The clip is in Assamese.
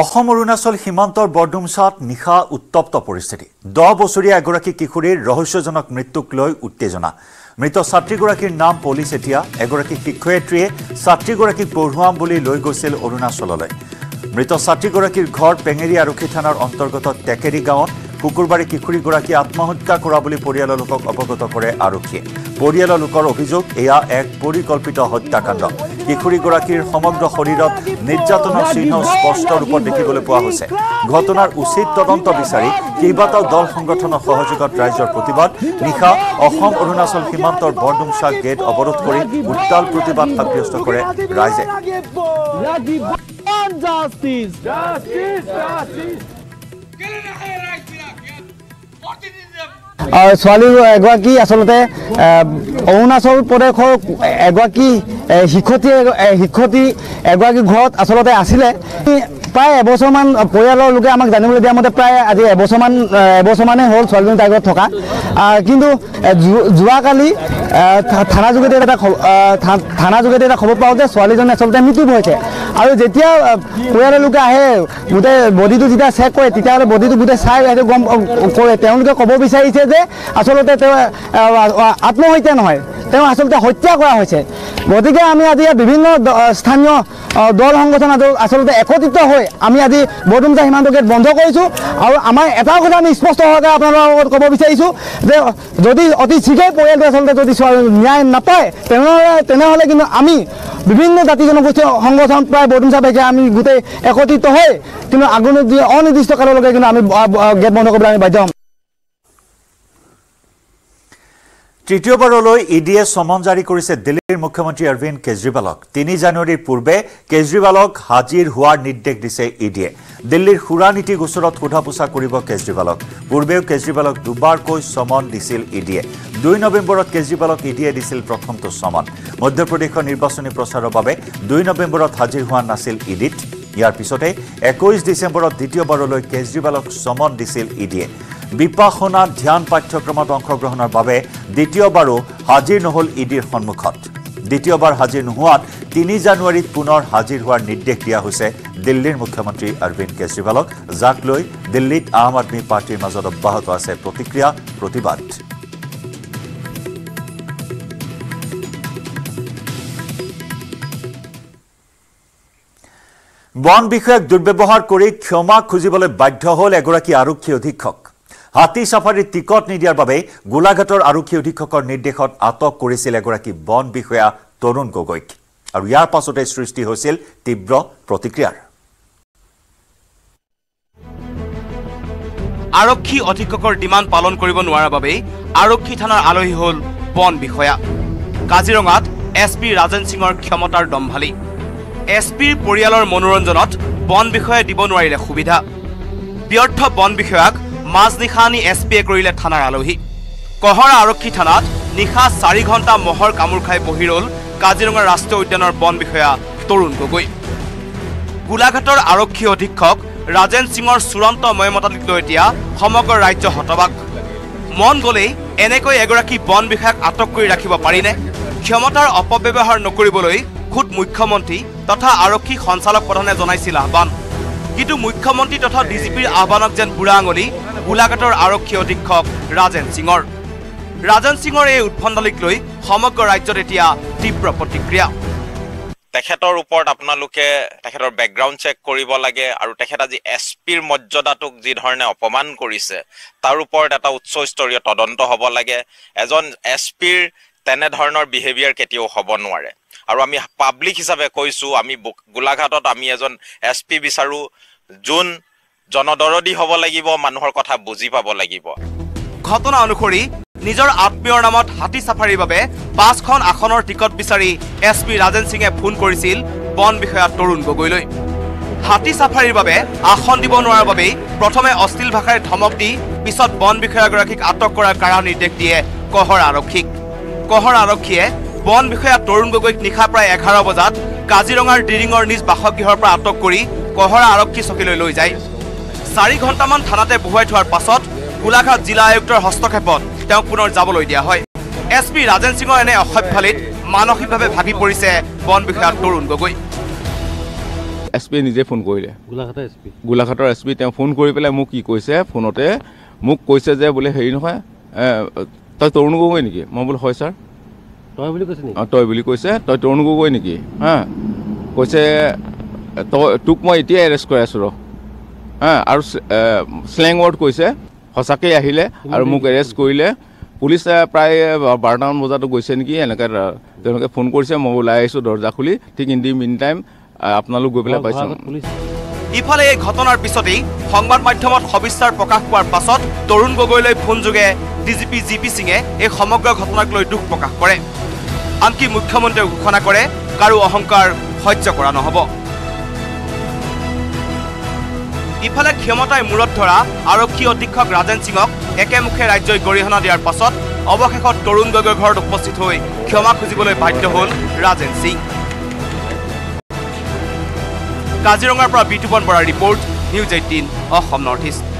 অসম অৰুণাচল সীমান্তৰ বৰডুমচাত নিশা উত্তপ্ত পৰিস্থিতি। দহ বছৰীয়া এগৰাকী কিশোৰীৰ ৰহস্যজনক মৃত্যুক লৈ উত্তেজনা। মৃত ছাত্ৰীগৰাকীৰ নাম পলি চেতিয়া এগৰাকী শিক্ষয়িত্ৰীয়ে ছাত্ৰীগৰাকীক পঢ়ুৱাম বুলি লৈ গৈছিল অৰুণাচললৈ। মৃত ছাত্ৰীগৰাকীৰ ঘৰ পেঙেৰী আৰক্ষী থানাৰ অন্তৰ্গত টেকেৰী গাঁৱত শুকুৰবাৰে কিশোৰীগৰাকী আত্মহত্যা কৰা বুলি পৰিয়ালৰ লোকক অৱগত কৰে আৰক্ষীয়ে। পৰিয়ালৰ লোকৰ অভিযোগ এয়া এক পৰিকল্পিত হত্যাকাণ্ড। কিশোৰীগৰাকীৰ সমগ্ৰ শৰীৰত নিৰ্যাতনৰ চিহ্ন স্পষ্ট ৰূপত দেখিবলৈ পোৱা হৈছে। ঘটনাৰ উচিত তদন্ত বিচাৰি কেইবাটাও দল সংগঠনৰ সহযোগত ৰাইজৰ প্ৰতিবাদ নিশা অসম অৰুণাচল সীমান্তৰ বৰডুমচা গেট অৱৰোধ কৰি উত্তাল প্ৰতিবাদ সাব্যস্ত কৰে ৰাইজে। ইয়াত প্ৰতিনিধি আৰু ছোৱালী এগৰাকী আচলতে অৰুণাচল প্ৰদেশৰ এগৰাকী শিক্ষয়িত্ৰী শিক্ষয়িত্ৰী এগৰাকী ঘৰত আচলতে আছিলে। প্ৰায় এবছৰমান পৰিয়ালৰ লোকে আমাক জানিবলৈ দিয়া মতে প্ৰায় আজি এবছৰমান এবছৰমানেই হ'ল ছোৱালীজনী তাইৰ ঘৰত থকা। কিন্তু যোৱাকালি থানা যোগেদি এটা থানা যোগেদি এটা খবৰ পাওঁ যে ছোৱালীজনী আচলতে মৃত্যু হৈছে আৰু যেতিয়া পৰিয়ালৰ লোকে আহে গোটেই বডিটো যেতিয়া চেক কৰে তেতিয়াহ'লে বডিটো গোটেই চাই সেইটো গম কৰে। তেওঁলোকে ক'ব বিচাৰিছে যে আচলতে তেওঁ আত্মহত্যা নহয়। তেওঁ আচলতে হত্যা কৰা হৈছে। গতিকে আমি আজি বিভিন্ন স্থানীয় দল সংগঠন আচল- আচলতে একত্ৰিত হৈ আমি আজি বৰডুমচা সীমান্ত গেট বন্ধ কৰিছোঁ আৰু আমাৰ এটা কথা আমি স্পষ্ট হোৱাকৈ আপোনালোকৰ লগত ক'ব বিচাৰিছোঁ যে যদি অতি শীঘ্ৰেই পৰিয়ালটো আচলতে যদি ন্যায় নাপায় তেনেহ'লে তেনেহ'লে কিন্তু আমি বিভিন্ন জাতি জনগোষ্ঠীয় সংগঠন প্ৰায় বৰডুমচাবাসীয়ে আমি গোটেই একত্ৰিত হৈ কিন্তু আগলৈ অনিৰ্দিষ্ট কাললৈকে কিন্তু আমি গেট বন্ধ কৰিবলৈ আমি বাধ্য হ'ম। তৃতীয়বাৰলৈ ই ডিয়ে চমন জাৰি কৰিছে দিল্লীৰ মুখ্যমন্ত্ৰী অৰবিন্দ কেজৰিৱালক। তিনি জানুৱাৰীৰ পূৰ্বে কেজৰিৱালক হাজিৰ হোৱাৰ নিৰ্দেশ দিছে ই ডিয়ে দিল্লীৰ সুৰা নীতি গোচৰত সোধা পোছা কৰিব কেজৰিৱালক। পূৰ্বেও কেজৰিৱালক দুবাৰকৈ চমন দিছিল ই ডিয়ে দুই নৱেম্বৰত কেজৰিৱালক ই ডিয়ে দিছিল প্ৰথমটো চমন মধ্যপ্ৰদেশৰ নিৰ্বাচনী প্ৰচাৰৰ বাবে দুই নৱেম্বৰত হাজিৰ হোৱা নাছিল ই ডিত ইয়াৰ পিছতে একৈছ ডিচেম্বৰত দ্বিতীয়বাৰলৈ কেজৰিৱালক চমন দিছিল ই ডিয়ে বিপাসনা ধ্যান পাঠ্যক্ৰমত অংশগ্ৰহণৰ বাবে দ্বিতীয়বাৰো হাজিৰ নহ'ল ই ডিৰ সন্মুখত। দ্বিতীয়বাৰ হাজিৰ নোহোৱাত তিনি জানুৱাৰীত পুনৰ হাজিৰ হোৱাৰ নিৰ্দেশ দিয়া হৈছে দিল্লীৰ মুখ্যমন্ত্ৰী অৰবিন্দ কেজৰিৱালক যাক লৈ দিল্লীত আম আদমী পাৰ্টীৰ মাজত অব্যাহত আছে প্ৰতিক্ৰিয়া প্ৰতিবাদ। বন বিষয়াক দুৰ্ব্যৱহাৰ কৰি ক্ষমা খুজিবলৈ বাধ্য হ'ল এগৰাকী আৰক্ষী অধীক্ষক। হাতী চাফাৰীৰ টিকট নিদিয়াৰ বাবে গোলাঘাটৰ আৰক্ষী অধীক্ষকৰ নিৰ্দেশত আটক কৰিছিল এগৰাকী বন বিষয়া তৰুণ গগৈক। আৰু ইয়াৰ পাছতে সৃষ্টি হৈছিল তীব্ৰ প্ৰতিক্ৰিয়াৰ। আৰক্ষী অধীক্ষকৰ ডিমাণ্ড পালন কৰিব নোৱাৰাৰ বাবেই আৰক্ষী থানাৰ আলহী হ'ল বন বিষয়া। কাজিৰঙাত এছ পি ৰাজেন সিঙৰ ক্ষমতাৰ দম্ভালি। এছ পিৰ পৰিয়ালৰ মনোৰঞ্জনত বন বিষয়াই দিব নোৱাৰিলে সুবিধা। ব্যৰ্থ বন বিষয়াক মাজনিশা আনি এছ পিয়ে কৰিলে থানাৰ আলহী। কহৰা আৰক্ষী থানাত নিশা চাৰি ঘণ্টা মহৰ কামোৰ খাই বহি ৰ'ল কাজিৰঙা ৰাষ্ট্ৰীয় উদ্যানৰ বন বিষয়া তৰুণ গগৈ। গোলাঘাটৰ আৰক্ষী অধীক্ষক ৰাজেন সিঙৰ চূড়ান্ত ময়মতালিক লৈ এতিয়া সমগ্ৰ ৰাজ্য হতবাক। মন গ'লেই এনেকৈ এগৰাকী বন বিষয়াক আটক কৰি ৰাখিব পাৰিনে? ক্ষমতাৰ অপব্যৱহাৰ নকৰিবলৈ খোদ মুখ্যমন্ত্ৰী তথা আৰক্ষী সঞ্চালক প্ৰধানে জনাইছিল আহ্বান। কিন্তু মুখ্যমন্ত্ৰী তথা ডি জি পিৰ আহ্বানক যেন বুঢ়া আঙুলি গোলাঘাটৰ আৰক্ষী অধীক্ষক ৰাজেন সিঙৰ। ৰাজেন সিঙৰ এই উৎফণ্ডালিক লৈ সমগ্ৰ ৰাজ্যত এতিয়া তীব্ৰ প্ৰতিক্ৰিয়া। তেখেতৰ ওপৰত আপোনালোকে তেখেতৰ বেকগ্ৰাউণ্ড চেক কৰিব লাগে আৰু তেখেত আজি এছ পিৰ মৰ্যাদাটোক যি ধৰণে অপমান কৰিছে তাৰ ওপৰত এটা উচ্চস্তৰীয় তদন্ত হ'ব লাগে। এজন এছ পিৰ তেনেধৰণৰ বিহেভিয়াৰ কেতিয়াও হ'ব নোৱাৰে। আৰু আমি পাব্লিক হিচাপে কৈছোঁ আমি গোলাঘাটত আমি এজন এছ পি বিচাৰোঁ। যোন জনদৰদী হ'ব লাগিব মানুহৰ কথা বুজি পাব লাগিব। ঘটনা অনুসৰি নিজৰ আত্মীয়ৰ নামত হাতী চাফাৰীৰ বাবে পাঁচখন আসনৰ টিকট বিচাৰি এছ পি ৰাজেন সিঙে ফোন কৰিছিল বন বিষয়া তৰুণ গগৈলৈ। হাতী চাফাৰীৰ বাবে আসন দিব নোৱাৰাৰ বাবেই প্ৰথমে অশ্লীল ভাষাৰে ধমক দি পিছত বন বিষয়াগৰাকীক আটক কৰাৰ কাৰা নিৰ্দেশ দিয়ে কহৰা আৰক্ষীক। কহৰা আৰক্ষীয়ে বন বিষয়া তৰুণ গগৈক নিশা প্ৰায় এঘাৰ বজাত কাজিৰঙাৰ ডিৰিঙৰ নিজ বাসগৃহৰ পৰা আটক কৰি কহৰা আৰক্ষী চকীলৈ লৈ যায়। চাৰি ঘণ্টামান থানাতে বহুৱাই থোৱাৰ পাছত গোলাঘাট জিলা আয়ুক্তৰ হস্তক্ষেপত তেওঁক পুনৰ যাবলৈ দিয়া হয়। এছ পি ৰাজেন সিঙৰ এনে অসভ্যালিত মানসিকভাৱে ভাগি পৰিছে বন বিষয়া তৰুণ গগৈ। এছ পিয়ে নিজে ফোন কৰিলে। গোলাঘাটৰ এছ পি? গোলাঘাটৰ এছ পি তেওঁ ফোন কৰি পেলাই মোক কি কৈছে ফোনতে মোক কৈছে যে বোলে হেৰি নহয় তই তৰুণ গগৈ নেকি? মই বোলো হয় ছাৰ। তই বুলি কৈছে নেকি? অঁ তই বুলি কৈছে তই তৰুণ গগৈ নেকি? হা কৈছে তই তোক মই এতিয়াই এৰেষ্ট কৰাই আছোঁ ৰ। আৰু শ্লেং ৱৰ্ড কৈছে সঁচাকৈ আহিলে আৰু মোক এৰেষ্ট কৰিলে। পুলিচে প্ৰায় বাৰটামান বজাতো গৈছে নেকি এনেকৈ তেওঁলোকে ফোন কৰিছে মই ওলাই আহিছোঁ দৰ্জা খুলি ঠিক ইন দি মিন টাইম আপোনালোক গৈ পেলাই পাইছোঁ। ইফালে এই ঘটনাৰ পিছতেই সংবাদ মাধ্যমত সবিস্তাৰ প্ৰকাশ পোৱাৰ পাছত তৰুণ গগৈলৈ ফোনযোগে ডিজিপি জি পি সিঙে এই সমগ্ৰ ঘটনাক লৈ দুখ প্ৰকাশ কৰে। আনকি মুখ্যমন্ত্ৰীয়ে ঘোষণা কৰে কাৰো অহংকাৰ সহ্য কৰা নহ'ব। ইফালে ক্ষমতাই মূৰত ধৰা আৰক্ষী অধীক্ষক ৰাজেন সিঙক একেমুখে ৰাজ্যই গৰিহণা দিয়াৰ পাছত অৱশেষত তৰুণ গগৈৰ ঘৰত উপস্থিত হৈ ক্ষমা খুজিবলৈ বাধ্য হ'ল ৰাজেন সিং। কাজিৰঙাৰ পৰা বিতুপন বৰাৰ report news eighteen Assam north east.